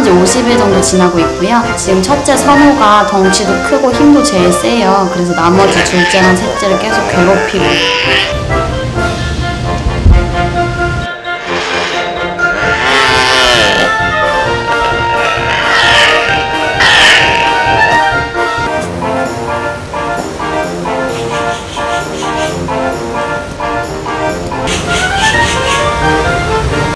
태어난 지 50일 정도 지나고 있고요. 지금 첫째 선호가 덩치도 크고 힘도 제일 세요. 그래서 나머지 둘째랑 셋째를 계속 괴롭히고